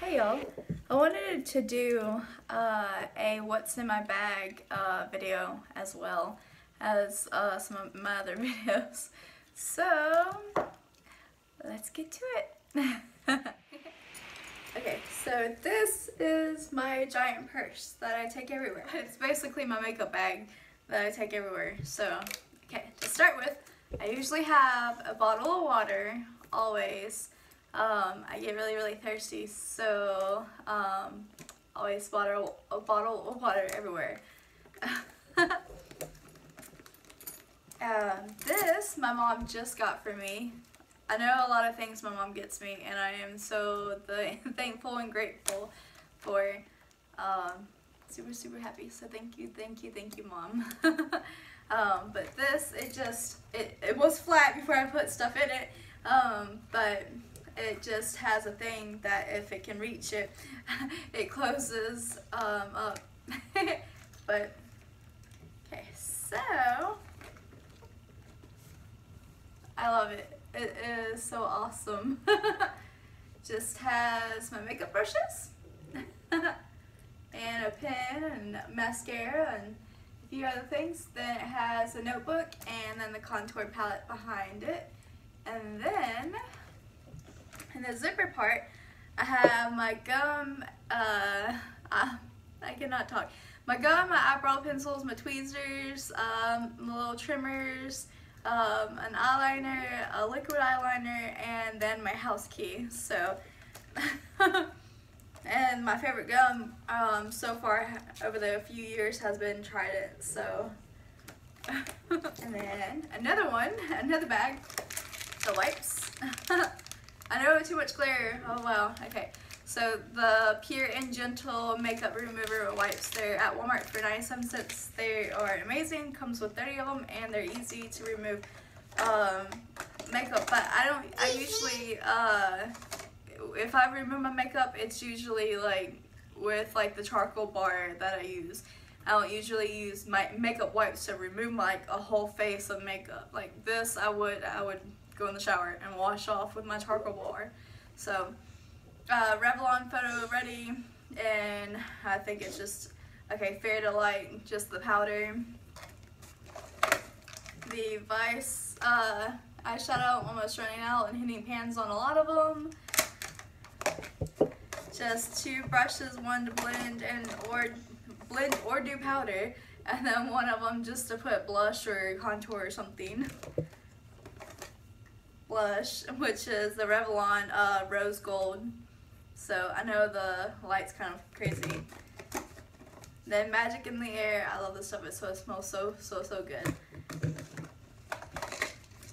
Hey y'all, I wanted to do uh, a what's in my bag uh, video as well as uh, some of my other videos. So, let's get to it. okay, so this is my giant purse that I take everywhere. It's basically my makeup bag that I take everywhere. So, okay, to start with, I usually have a bottle of water, always. Um, I get really, really thirsty, so um, always water, a bottle of water everywhere. Um, this my mom just got for me. I know a lot of things my mom gets me, and I am so the, thankful and grateful for. Um, super, super happy. So thank you, thank you, thank you, mom. um, but this, it just, it, it was flat before I put stuff in it, um, but it just has a thing that if it can reach it, it closes um, up. but, okay, so, I love it. It is so awesome. just has my makeup brushes and a pen and mascara and a few other things. Then it has a notebook and then the contour palette behind it. And then in the zipper part, I have my gum, uh, uh, I cannot talk. My gum, my eyebrow pencils, my tweezers, um, my little trimmers, um, an eyeliner, a liquid eyeliner, and then my house key. So, and my favorite gum um, so far over the few years has been Trident. So, and then another one, another bag, the wipes. Too much glare. Oh wow. Okay. So the Pure and Gentle Makeup Remover Wipes, they're at Walmart for 97 cents. They are amazing, comes with 30 of them, and they're easy to remove um, makeup. But I don't, I usually, uh, if I remove my makeup, it's usually like with like the charcoal bar that I use. I don't usually use my makeup wipes to remove like a whole face of makeup. Like this, I would, I would go in the shower and wash off with my charcoal bar. So, uh, Revlon Photo Ready, and I think it's just, okay, Fair to Light, just the powder. The Vice uh, eyeshadow, almost running out and hitting pans on a lot of them. Just two brushes, one to blend and or blend or do powder, and then one of them just to put blush or contour or something blush, which is the Revlon uh, Rose Gold. So I know the light's kind of crazy. Then Magic in the Air. I love this stuff. It so it smells so, so, so good.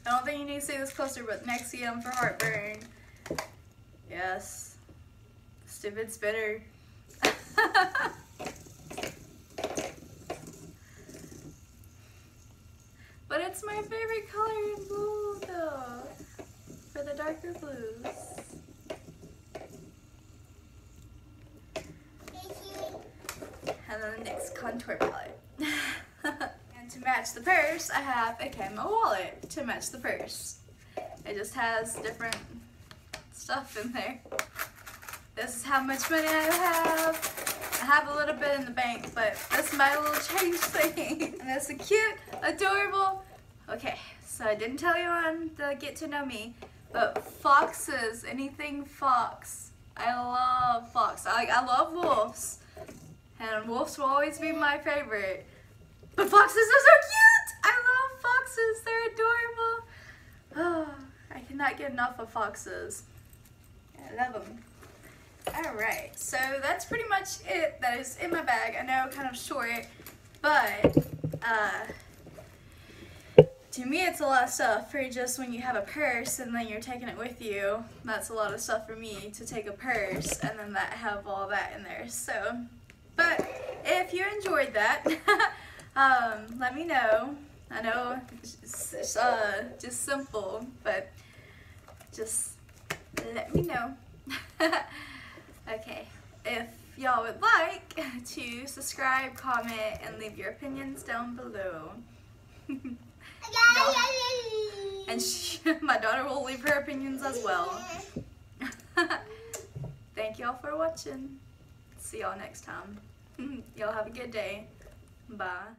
I don't think you need to see this closer, but Nexium for heartburn. Yes. Stupid spinner. but it's my favorite color in blue though the darker blues. And then the next contour palette. and to match the purse, I have a camo wallet to match the purse. It just has different stuff in there. This is how much money I have. I have a little bit in the bank, but this is my little change thing. and it's a cute, adorable, okay, so I didn't tell you on the get to know me, but foxes, anything fox. I love fox. I, I love wolves. And wolves will always be my favorite. But foxes are so cute! I love foxes. They're adorable. Oh, I cannot get enough of foxes. I love them. Alright, so that's pretty much it that is in my bag. I know kind of short, but uh, to me it's a lot of stuff for just when you have a purse and then you're taking it with you. That's a lot of stuff for me to take a purse and then that have all that in there. So, but if you enjoyed that, um, let me know. I know it's uh, just simple, but just let me know. okay, if y'all would like to subscribe, comment, and leave your opinions down below. And she, my daughter will leave her opinions as well. Thank you. y'all for watching. See y'all next time. y'all have a good day. Bye.